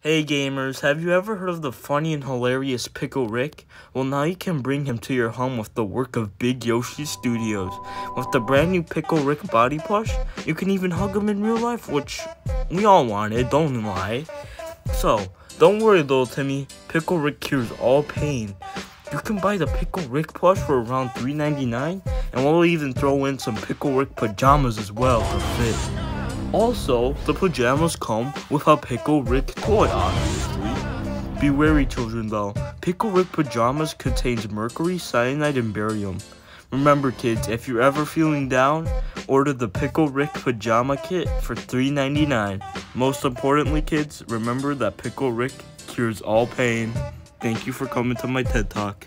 Hey gamers, have you ever heard of the funny and hilarious Pickle Rick? Well now you can bring him to your home with the work of Big Yoshi Studios. With the brand new Pickle Rick body plush, you can even hug him in real life, which we all wanted, don't lie. So, don't worry little Timmy, Pickle Rick cures all pain. You can buy the Pickle Rick plush for around $3.99, and we'll even throw in some Pickle Rick pajamas as well for fit. Also, the pajamas come with a Pickle Rick toy, obviously. Be wary, children, though. Pickle Rick pajamas contains mercury, cyanide, and barium. Remember, kids, if you're ever feeling down, order the Pickle Rick pajama kit for $3.99. Most importantly, kids, remember that Pickle Rick cures all pain. Thank you for coming to my TED Talk.